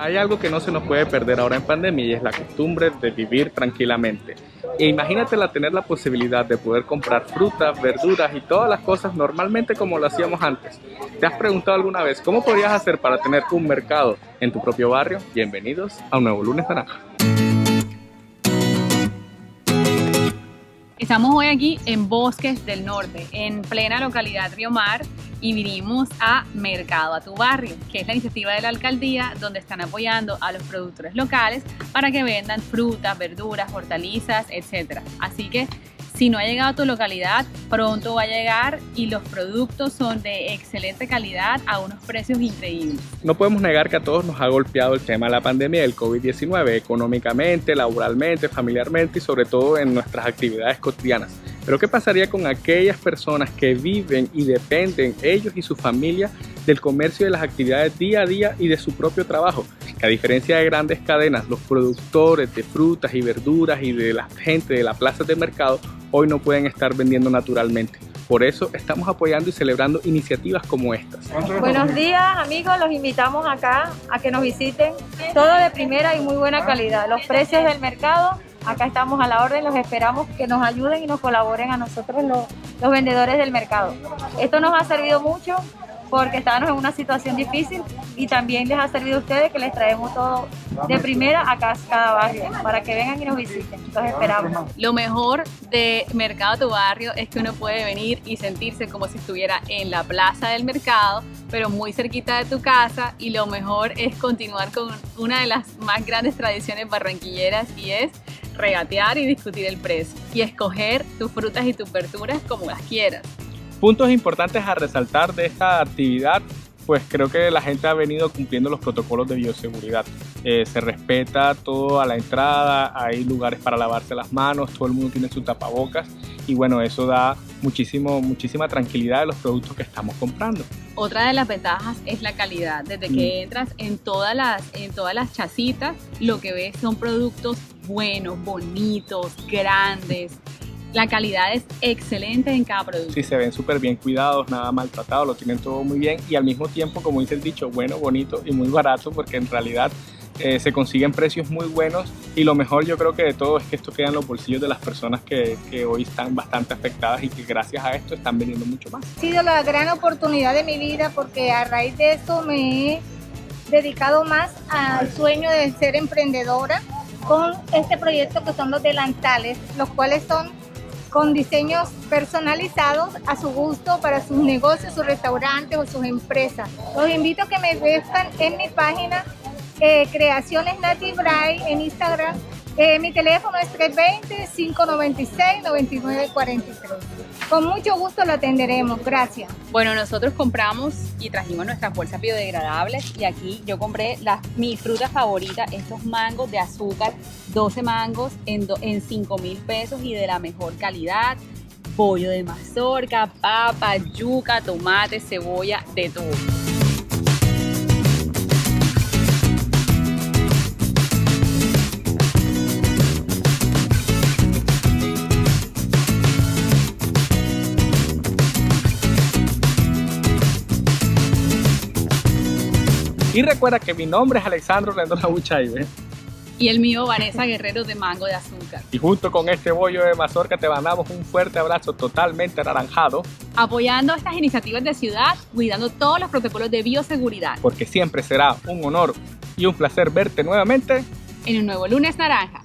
Hay algo que no se nos puede perder ahora en pandemia y es la costumbre de vivir tranquilamente. E imagínatela tener la posibilidad de poder comprar frutas, verduras y todas las cosas normalmente como lo hacíamos antes. ¿Te has preguntado alguna vez cómo podrías hacer para tener un mercado en tu propio barrio? Bienvenidos a un nuevo lunes naranja. Estamos hoy aquí en Bosques del Norte, en plena localidad Río Mar, y vinimos a Mercado a tu Barrio, que es la iniciativa de la alcaldía donde están apoyando a los productores locales para que vendan frutas, verduras, hortalizas, etc. Así que si no ha llegado a tu localidad, pronto va a llegar y los productos son de excelente calidad a unos precios increíbles. No podemos negar que a todos nos ha golpeado el tema de la pandemia del COVID-19, económicamente, laboralmente, familiarmente y sobre todo en nuestras actividades cotidianas. Pero ¿qué pasaría con aquellas personas que viven y dependen, ellos y su familia, del comercio de las actividades día a día y de su propio trabajo? Que a diferencia de grandes cadenas, los productores de frutas y verduras y de la gente de las plazas de mercado hoy no pueden estar vendiendo naturalmente. Por eso estamos apoyando y celebrando iniciativas como estas. Buenos días amigos, los invitamos acá a que nos visiten. Todo de primera y muy buena calidad. Los precios del mercado acá estamos a la orden, los esperamos que nos ayuden y nos colaboren a nosotros los, vendedores del mercado. Esto nos ha servido mucho porque estábamos en una situación difícil y también les ha servido a ustedes que les traemos todo de primera a cada barrio para que vengan y nos visiten. Los esperamos. Lo mejor de Mercado Tu Barrio es que uno puede venir y sentirse como si estuviera en la plaza del mercado, pero muy cerquita de tu casa y lo mejor es continuar con una de las más grandes tradiciones barranquilleras y es regatear y discutir el precio y escoger tus frutas y tus verduras como las quieras. Puntos importantes a resaltar de esta actividad, pues creo que la gente ha venido cumpliendo los protocolos de bioseguridad. Eh, se respeta todo a la entrada, hay lugares para lavarse las manos, todo el mundo tiene su tapabocas y bueno, eso da muchísimo, muchísima tranquilidad de los productos que estamos comprando. Otra de las ventajas es la calidad. Desde que mm. entras en todas las, en todas las chacitas, lo que ves son productos buenos, bonitos, grandes. La calidad es excelente en cada producto. Sí, se ven súper bien cuidados, nada maltratados, lo tienen todo muy bien y al mismo tiempo, como dice el dicho, bueno, bonito y muy barato porque en realidad eh, se consiguen precios muy buenos y lo mejor yo creo que de todo es que esto queda en los bolsillos de las personas que, que, hoy están bastante afectadas y que gracias a esto están vendiendo mucho más. Ha sido la gran oportunidad de mi vida porque a raíz de esto me he dedicado más al sueño de ser emprendedora con este proyecto que son los delantales, los cuales son con diseños personalizados a su gusto para sus negocios, sus restaurantes o sus empresas. Los invito a que me vean en mi página eh, Creaciones Native en Instagram. Eh, mi teléfono es 320-596-9943. Con mucho gusto lo atenderemos. Gracias. Bueno, nosotros compramos y trajimos nuestras bolsas biodegradables y aquí yo compré las, mi fruta favorita, estos mangos de azúcar, 12 mangos en, en 5 mil pesos y de la mejor calidad pollo de mazorca, papa, yuca, tomate, cebolla, de todo. Y recuerda que mi nombre es Alexandro Rendón Buchaibe. Y el mío, Vanessa Guerrero de Mango de Azúcar. Y junto con este bollo de mazorca te mandamos un fuerte abrazo totalmente anaranjado. Apoyando estas iniciativas de ciudad, cuidando todos los protocolos de bioseguridad. Porque siempre será un honor y un placer verte nuevamente en un nuevo lunes naranja.